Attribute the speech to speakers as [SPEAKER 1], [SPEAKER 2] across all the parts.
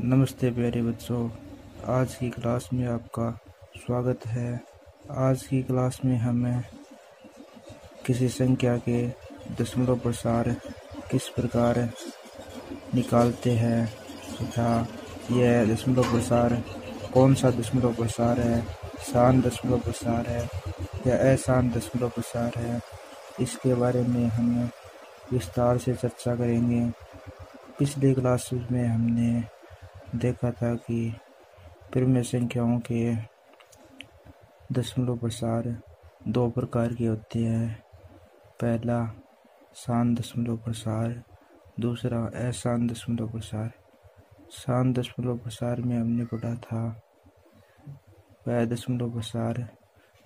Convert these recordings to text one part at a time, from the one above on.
[SPEAKER 1] नमस्ते प्यारे बच्चों, आज की क्लास में आपका स्वागत है। आज की क्लास में हमें किसी संख्या के दशमलव प्रसार किस प्रकार निकालते हैं तथा यह दशमलव प्रसार कौन सा दशमलव प्रसार है शान दशमलव प्रसार है या अशान दशमलव प्रसार है, इसके बारे में हम विस्तार से चर्चा करेंगे। पिछले क्लासेस में हमने देखा था कि परिमेय संख्याओं के दशमलव प्रसार दो प्रकार के होते हैं। पहला शान दशमलव प्रसार, दूसरा अशान दशमलव प्रसार। शान दशमलव प्रसार में हमने पढ़ा था, वह दशमलव प्रसार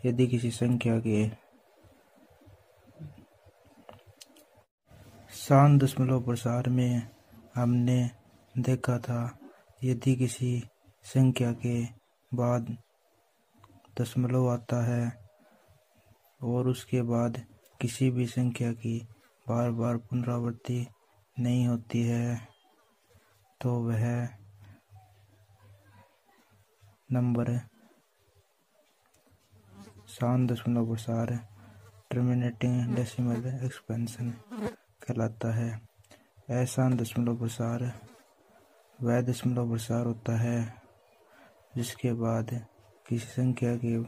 [SPEAKER 1] यदि किसी संख्या के शान दशमलव प्रसार में हमने देखा था यदि किसी संख्या के बाद दशमलव आता है और उसके बाद किसी भी संख्या की बार बार पुनरावृत्ति नहीं होती है तो वह नंबर शान दशमलव प्रसार टर्मिनेटिंग डेसिमल एक्सपेंशन कहलाता है। ऐसा दशमलव प्रसार वह दशमलव प्रसार होता है, जिसके बाद किसी संख्या के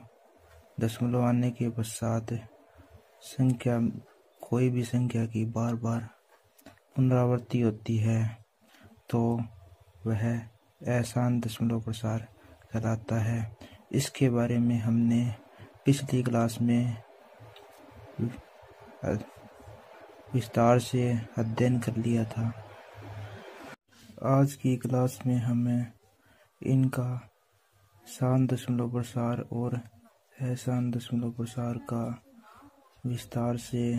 [SPEAKER 1] दशमलव आने के पश्चात संख्या, कोई भी संख्या की बार बार पुनरावृत्ति होती है तो वह एहसान दशमलव प्रसार कहलाता है। इसके बारे में हमने पिछली क्लास में विस्तार से अध्ययन कर लिया था। आज की क्लास में हमें इनका शान दशमलव प्रसार और अहसान दशमलव प्रसार का विस्तार से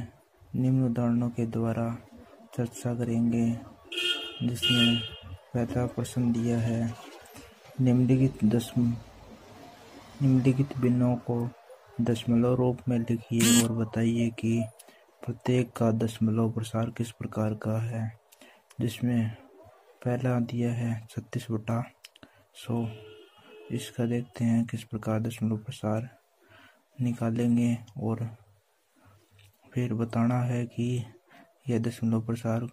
[SPEAKER 1] निम्न उदाहरणों के द्वारा चर्चा करेंगे जिसमें पहला प्रश्न दिया है। निम्नलिखित दशम, निम्नलिखित बिंदुओं को दशमलव रूप में लिखिए और बताइए कि प्रत्येक का दशमलव प्रसार किस प्रकार का है, जिसमें पहला दिया है छत्तीस बटा सौ इसका देखते हैं किस प्रकार दशमलव प्रसार निकालेंगे और फिर बताना है कि यह दशमलव प्रसार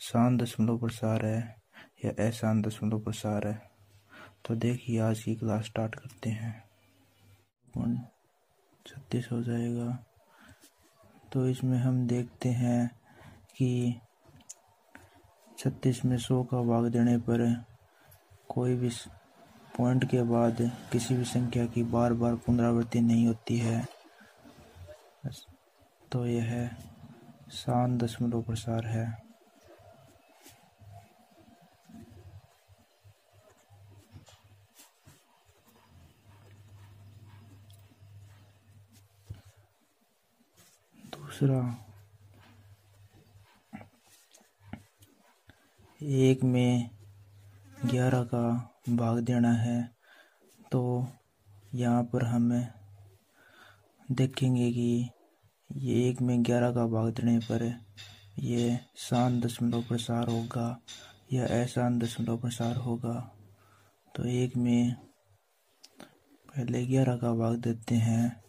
[SPEAKER 1] शान दशमलव प्रसार है या अशान दशमलव प्रसार है। तो देखिए आज की क्लास स्टार्ट करते हैं। छत्तीस हो जाएगा। तो इसमें हम देखते हैं कि छत्तीस में सौ का भाग देने पर कोई भी पॉइंट के बाद किसी भी संख्या की बार बार पुनरावृत्ति नहीं होती है। तो यह शान दशमलव प्रसार है। दूसरा एक में ग्यारह का भाग देना है तो यहाँ पर हमें देखेंगे कि ये एक में ग्यारह का भाग देने पर ये शान दशमलव प्रसार होगा या अशान दशमलव प्रसार होगा। तो एक में पहले ग्यारह का भाग देते हैं।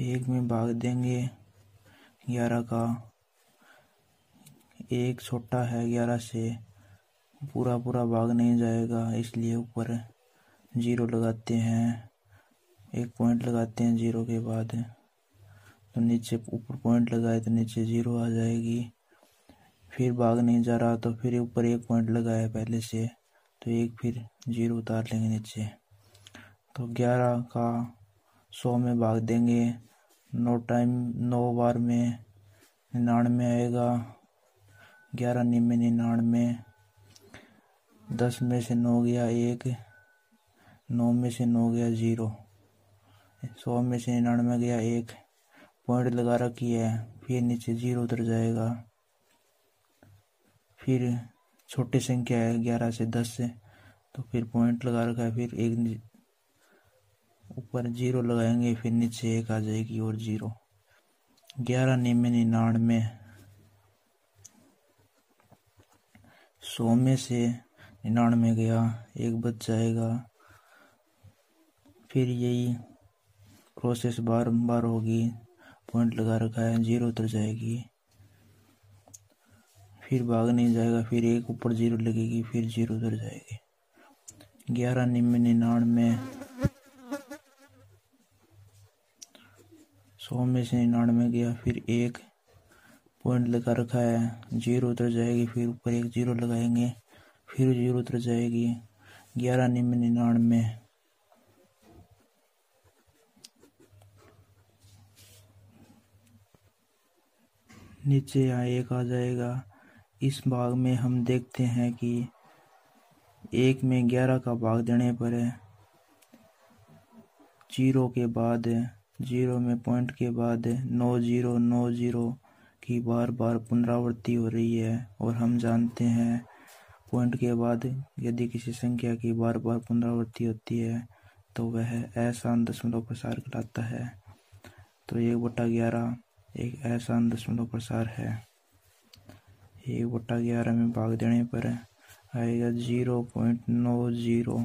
[SPEAKER 1] एक में भाग देंगे, ग्यारह का एक छोटा है, ग्यारह से पूरा पूरा भाग नहीं जाएगा, इसलिए ऊपर ज़ीरो लगाते हैं। एक पॉइंट लगाते हैं ज़ीरो के बाद। तो नीचे ऊपर पॉइंट लगाए तो नीचे ज़ीरो आ जाएगी। फिर भाग नहीं जा रहा तो फिर ऊपर एक पॉइंट लगाया पहले से तो एक फिर ज़ीरो उतार लेंगे नीचे। तो ग्यारह का सौ में भाग देंगे। नौ टाइम, नौ बार में, निन्यानवे आएगा। ग्यारह निन्यानवे निन्यानवे, दस में से नौ गया एक, नौ में से नौ गया ज़ीरो, सौ में से निन्यानवे गया एक। पॉइंट लगा रखी है, फिर नीचे ज़ीरो उतर जाएगा। फिर छोटी संख्या है, ग्यारह से दस से तो फिर पॉइंट लगा रखा है, फिर एक ऊपर ज़ीरो लगाएँगे, फिर नीचे एक आ जाएगी और ज़ीरो। ग्यारह निन्यानवे निन्यानवे सौ में से निन्यानवे गया, एक बच जाएगा। फिर यही प्रोसेस बार बार होगी। पॉइंट लगा रखा है ज़ीरो उतर जाएगी। फिर भाग नहीं जाएगा, फिर एक ऊपर ज़ीरो लगेगी, फिर ज़ीरो उतर जाएगी। ग्यारह निन्यानवे निन्यानवे। सौ में से निन्यानवे गया, फिर एक। पॉइंट लगा रखा है। ज़ीरो उतर जाएगी, फिर ऊपर एक ज़ीरो लगाएँगे, फिर ज़ीरो उतर जाएगी। ग्यारह निन्यानवे निन्यानवे। नीचे यहाँ एक आ जाएगा। इस भाग में हम देखते हैं कि एक में ग्यारह का भाग देने पर है ज़ीरो के बाद है ज़ीरो में पॉइंट के बाद है नौ ज़ीरो नौ ज़ीरो की बार बार पुनरावृत्ति हो रही है और हम जानते हैं पॉइंट के बाद यदि किसी संख्या की बार बार पुनरावृत्ति होती है तो वह असान दशमलव प्रसार कहलाता है। तो एक बटा ग्यारह एक असान दशमलव प्रसार है। एक बटा ग्यारह में भाग देने पर आएगा ज़ीरो पॉइंट नौ ज़ीरो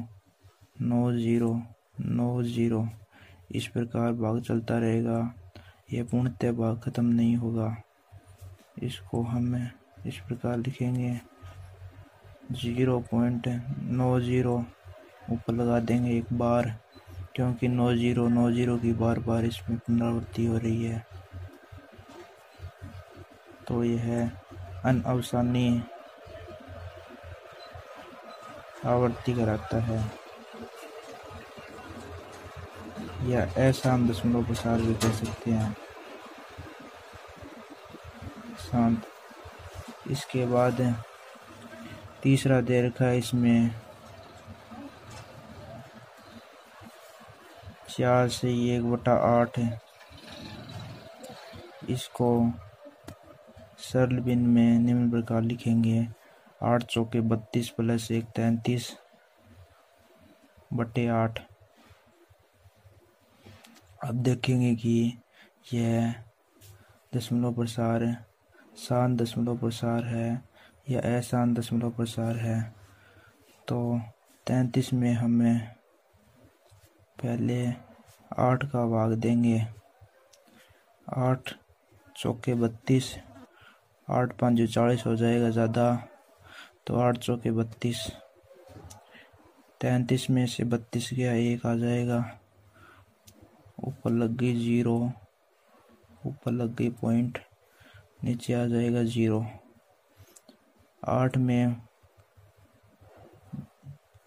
[SPEAKER 1] नौ ज़ीरो नौ ज़ीरो। इस प्रकार भाग चलता रहेगा। यह पूर्णतः भाग खत्म नहीं होगा। इसको हम इस प्रकार लिखेंगे ज़ीरो पॉइंट नौ ज़ीरो। ऊपर लगा देंगे एक बार, क्योंकि नौ ज़ीरो नौ ज़ीरो की बार बार इसमें पुनरावृत्ति हो रही है। तो यह है अनअवसानी। आवृत्ति कराता है। या ऐसा हम दशमलव प्रसार भी कह सकते हैं। शांत। इसके बाद तीसरा दे रखा है इसमें। चार से एक बटा आठ है। इसको सरल बिन में निम्न प्रकार लिखेंगे। आठ चौके बत्तीस प्लस एक तैंतीस बटे आठ। अब देखेंगे कि यह दशमलव प्रसार शान दशमलव प्रसार है या अशान दशमलव प्रसार है तो तैंतीस में हमें पहले आठ का भाग देंगे। आठ चौके बत्तीस, आठ पाँच चालीस हो जाएगा ज़्यादा तो आठ चौके बत्तीस। तैंतीस में से बत्तीस गया एक आ जाएगा। ऊपर लग गई ज़ीरो, ऊपर लग गई पॉइंट। नीचे आ जाएगा ज़ीरो। आठ में,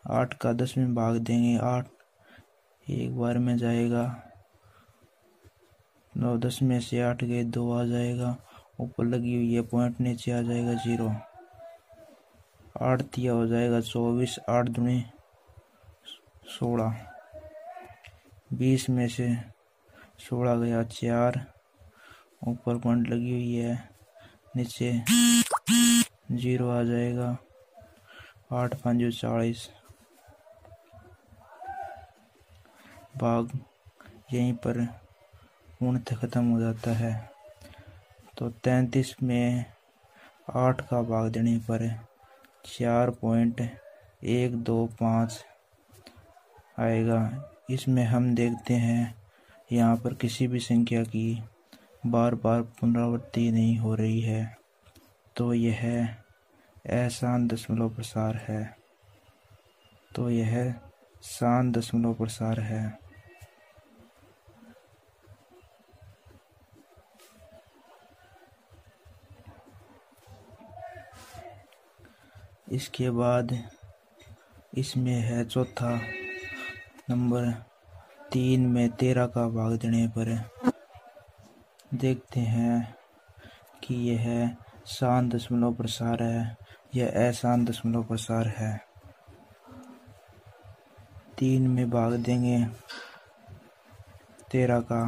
[SPEAKER 1] आठ का दस में भाग देंगे आठ। एक बार में जाएगा। नौ, दस में से आठ गए, दो आ जाएगा। ऊपर लगी हुई है पॉइंट नीचे आ जाएगा ज़ीरो। आठ तिया हो जाएगा चौबीस, आठ दुनी सोलह। बीस में से सोलह गया चार। ऊपर पॉइंट लगी हुई है, नीचे ज़ीरो आ जाएगा। आठ, पाँच चालीस। भाग यहीं पर पूर्णतः ख़त्म हो जाता है। तो तैंतीस में आठ का भाग देने पर चार पॉइंट एक, दो, पाँच आएगा। इसमें हम देखते हैं, यहाँ पर किसी भी संख्या की बार बार पुनरावृत्ति नहीं हो रही है तो यह एहसान दशमलव प्रसार है। तो यह शान दशमलव प्रसार है। इसके बाद इसमें है चौथा नंबर, तीन में तेरह का भाग देने पर देखते हैं कि यह शान दशमलव प्रसार है, यह अशान दशमलव प्रसार है। तीन में भाग देंगे। तेरह का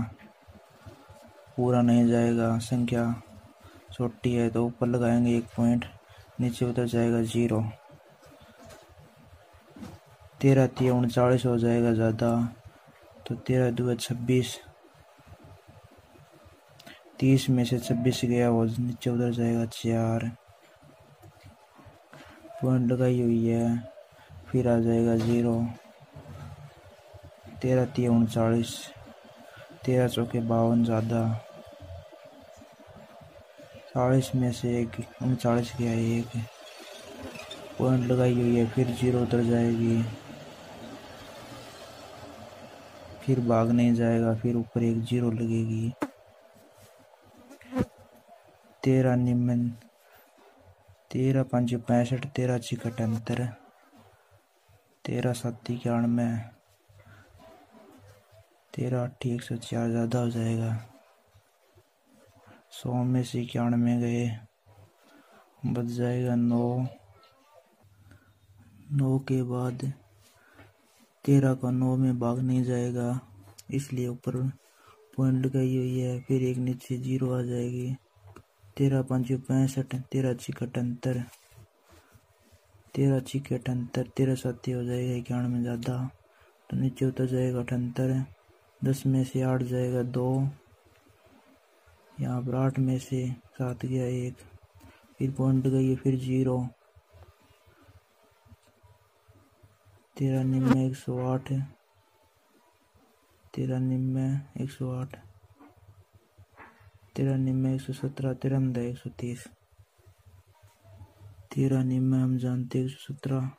[SPEAKER 1] पूरा नहीं जाएगा, संख्या छोटी है तो ऊपर लगाएँगे एक पॉइंट नीचे उतर जाएगा ज़ीरो तेरह तीन उनचालीस हो जाएगा ज़्यादा तो तेरह दो छब्बीस। तीस में से छब्बीस गया, वो नीचे उधर जाएगा चार। पॉइंट लगाई हुई है, फिर आ जाएगा ज़ीरो तेरह तीन उनचालीस, तेरह चौके बावन ज़्यादा। चालीस में से एक, उनचालीस गया एक। पॉइंट लगाई हुई है, फिर ज़ीरो उतर जाएगी। फिर भाग नहीं जाएगा, फिर ऊपर एक ज़ीरो लगेगी। तेरह निम्न तेरह पाँच पैंसठ तेरह छिक अठहत्तर तेरह सात इक्यानवे तेरह अट्ठी एक सौ चार ज़्यादा हो जाएगा। सौ में से इक्यानवे गए, बच जाएगा नौ। नौ के बाद तेरह का नौ में भाग नहीं जाएगा, इसलिए ऊपर पॉइंट लगाई हुई है, फिर एक नीचे ज़ीरो आ जाएगी। तेरह पाँच पैंसठ तेरह छिक अठहत्तर तेरह छिक अठहत्तर तेरह सात हो जाएगा इक्यानवे ज़्यादा। तो नीचे उतर जाएगा अठहत्तर, दस में से आठ जाएगा दो। यहाँ पर आठ में से सात गया एक। फिर पॉइंट गई फिर ज़ीरो। तेरह निम्न एक सौ आठ तेरह निम्न एक सौ आठ। तेरह एक सौ सत्रह तिरंदा एक सौ तीस तेरह हम जानते एक सौ सत्रह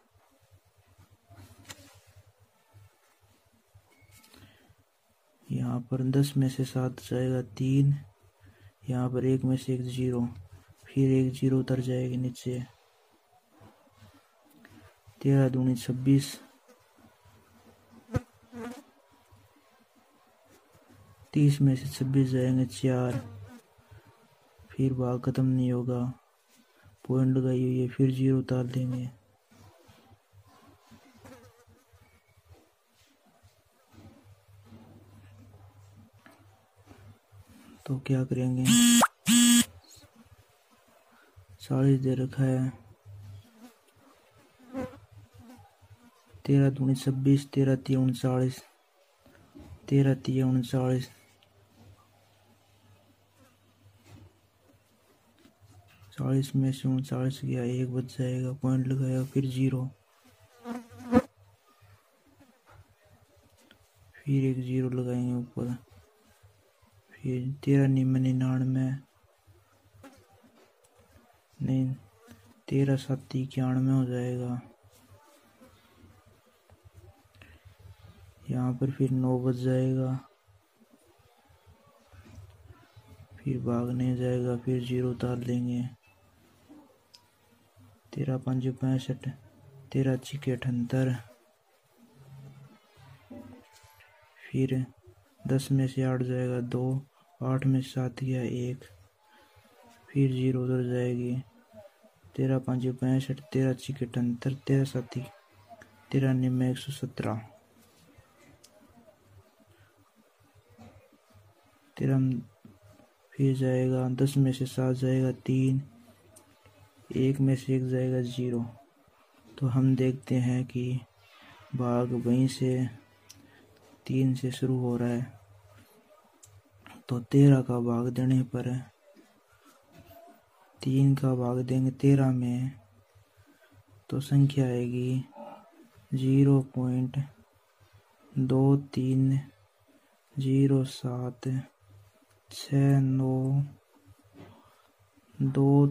[SPEAKER 1] यहाँ पर दस में से सात जाएगा तीन, यहाँ पर एक में से एक ज़ीरो, फिर एक ज़ीरो उतर जाएगी नीचे। तेरह दूनी छब्बीस। तीस में से छब्बीस जाएँगे चार। फिर भाग खत्म नहीं होगा। पॉइंट लगाई हुई है, फिर ज़ीरो उतार देंगे। तो क्या करेंगे? चालीस दे रखा है। तेरह दूनी छब्बीस, तेरह तीन उनचालीस, तेरह तीन उनचालीस। चालीस में से उनचालीस गया, एक बच जाएगा पॉइंट लगाया, फिर ज़ीरो फिर एक ज़ीरो लगाएँगे ऊपर। फिर तेरह निम्न निन्यानवे। नहीं, तेरह सात इक्यानवे हो जाएगा। यहाँ पर फिर नौ बज जाएगा। फिर भाग नहीं जाएगा, फिर ज़ीरो उतार लेंगे तेरह पाँच पैंसठ तेरह छिके अठहत्तर फिर दस में से आठ जाएगा दो, आठ में सात गया एक। फिर ज़ीरो उधर जाएगी। तेरह पाँच पैंसठ तेरह छिक अठहत्तर तेरह सात तेरह एक सौ सत्रह। तेरह फिर जाएगा दस में से सात जाएगा तीन एक में से एक जाएगा ज़ीरो। तो हम देखते हैं कि भाग वहीं से तीन से शुरू हो रहा है। तो तेरह का भाग देने पर तीन का भाग देंगे तेरह में तो संख्या आएगी ज़ीरो पॉइंट दो तीन, ज़ीरो सात छ नौ, दो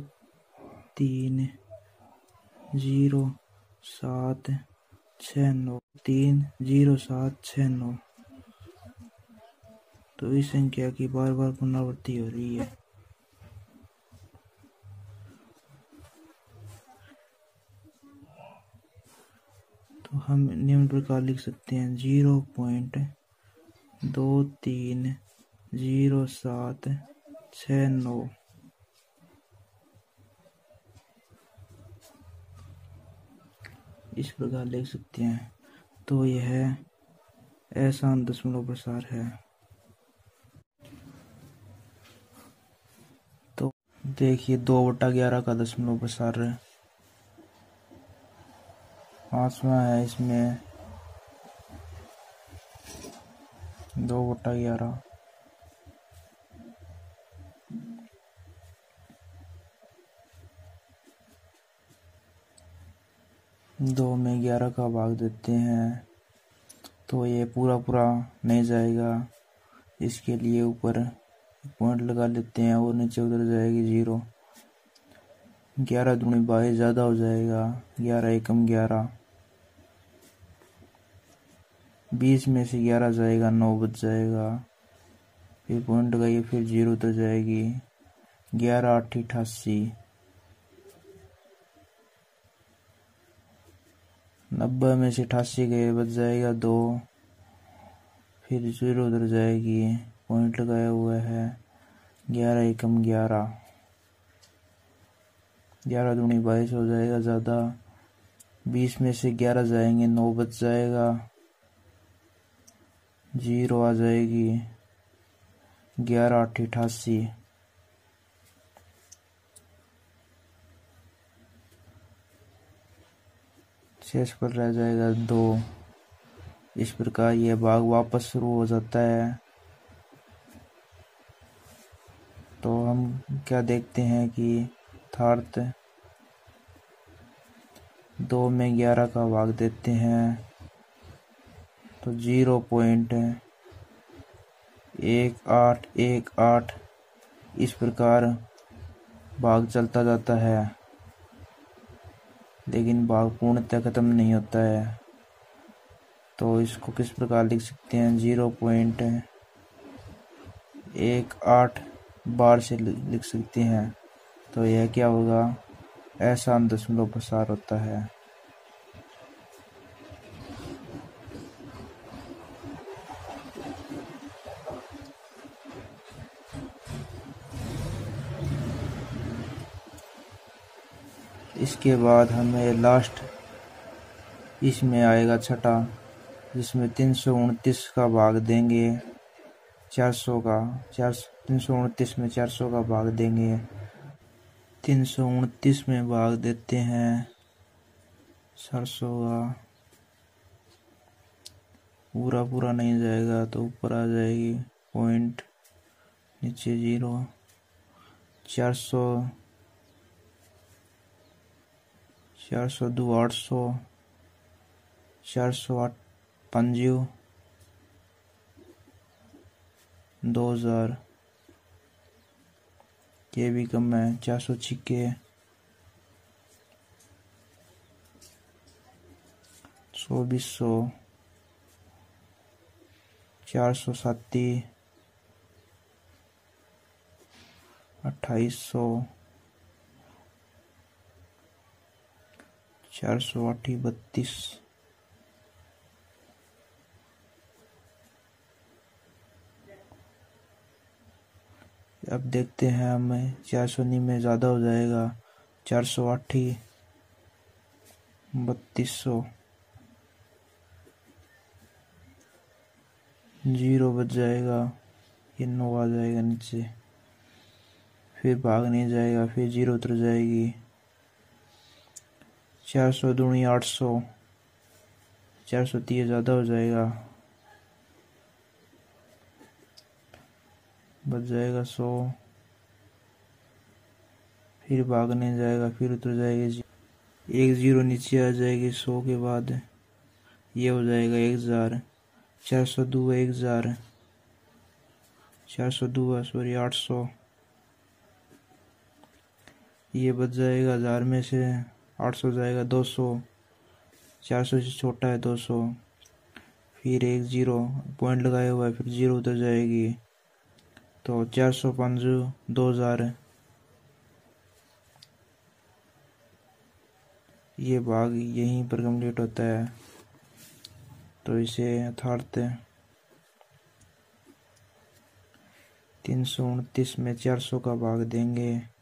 [SPEAKER 1] तीन, ज़ीरो सात छ नौ, तीन, ज़ीरो सात छ नौ। तो इस संख्या की बार बार पुनरावृत्ति हो रही है। तो हम निम्न प्रकार लिख सकते हैं, ज़ीरो पॉइंट दो तीन, ज़ीरो सात छ नौ। इस प्रकार लिख सकते हैं। तो यह ऐसा दशमलव प्रसार है। तो देखिए, दो बटा ग्यारह का दशमलव प्रसार पांचवा है इसमें। दो बटा ग्यारह। दो में ग्यारह का भाग देते हैं तो ये पूरा पूरा नहीं जाएगा। इसके लिए ऊपर पॉइंट लगा लेते हैं और नीचे उधर जाएगी ज़ीरो ग्यारह दूनी बाईस ज़्यादा हो जाएगा। ग्यारह एकम ग्यारह। बीस में से ग्यारह जाएगा, नौ बच जाएगा। फिर पॉइंट लगाइए, फिर ज़ीरो उतर जाएगी। ग्यारह आठ अठासी। नब्बे में से अठासी गए बच जाएगा दो। फिर ज़ीरो उधर जाएगी। पॉइंट लगाया हुआ है। ग्यारह एकम ग्यारह। ग्यारह दूनी बाईस हो जाएगा ज़्यादा। बीस में से ग्यारह जाएँगे, नौ बच जाएगा। ज़ीरो आ जाएगी। ग्यारह आठ अठासी। शेष पर रह जाएगा। दो। इस प्रकार यह भाग वापस शुरू हो जाता है। तो हम क्या देखते हैं कि थार्थ दो में ग्यारह का भाग देते हैं। तो ज़ीरो पॉइंट एक आठ एक आठ। इस प्रकार भाग चलता जाता है। लेकिन भाग पूर्णतः ख़त्म नहीं होता है। तो इसको किस प्रकार लिख सकते हैं? ज़ीरो पॉइंट एक आठ बार से लिख सकते हैं। तो यह क्या होगा? ऐसा दशमलव प्रसार होता है। इसके बाद हमें लास्ट इसमें आएगा छठा, जिसमें तीन सौ उनतीस का भाग देंगे, चार सौ का, चार, तीन सौ उनतीस में चार सौ का भाग देंगे। तीन सौ उनतीस में भाग देते हैं चार सौ का। पूरा पूरा नहीं जाएगा तो ऊपर आ जाएगी पॉइंट नीचे ज़ीरो चार सौ चार सौ दो, आठ सौ, चार सौ आठ, पंजियो, दो हज़ार। ये भी कम है, चार सौ छिक्के। चौबीस सौ, चार सौ साती अट्ठाईस सौ चार सौ आठ बत्तीस। अब देखते हैं हमें चार सौ में ज़्यादा हो जाएगा। चार सौ आठ बत्तीस सौ। ज़ीरो बच जाएगा, ये नौ आ जाएगा नीचे। फिर भाग नहीं जाएगा, फिर ज़ीरो उतर जाएगी। चार सौ दूनी आठ सौ। चार सौ तीस ज़्यादा हो जाएगा। बच जाएगा सौ। फिर भागने जाएगा, फिर उतर जाएगी एक ज़ीरो नीचे आ जाएगी सौ के बाद। ये हो जाएगा एक हज़ार। चार सौ दो एक हज़ार। चार सौ दो सॉरी आठ सौ। ये बच जाएगा हज़ार में से। आठ सौ जाएगा, दो सौ, चार सौ से छोटा है दो सौ। फिर एक ज़ीरो, पॉइंट लगाया हुआ है, फिर ज़ीरो उधर जाएगी। तो चार सौ पाँच दो हज़ार। ये भाग यहीं पर कंप्लीट होता है। तो इसे यथार्थ तीन सौ उनतीस में चार सौ का भाग देंगे।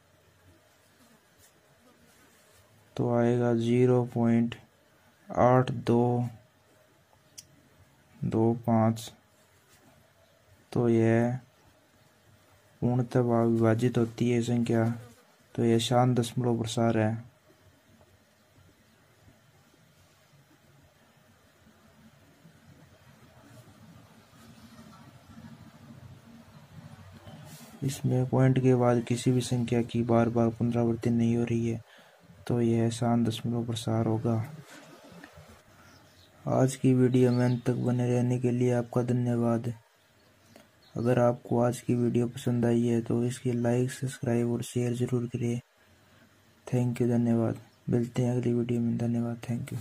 [SPEAKER 1] तो आएगा ज़ीरो पॉइंट आठ दो दो पाँच। तो यह पूर्णतः विभाजित होती है संख्या। तो यह शांत दशमलव प्रसार है। इसमें पॉइंट के बाद किसी भी संख्या की बार बार पुनरावृत्ति नहीं हो रही है। तो यह एहसान दशमलव प्रसार होगा। आज की वीडियो में अंत तक बने रहने के लिए आपका धन्यवाद। अगर आपको आज की वीडियो पसंद आई है तो इसकी लाइक सब्सक्राइब और शेयर ज़रूर करें। थैंक यू धन्यवाद। मिलते हैं अगली वीडियो में। धन्यवाद। Thank you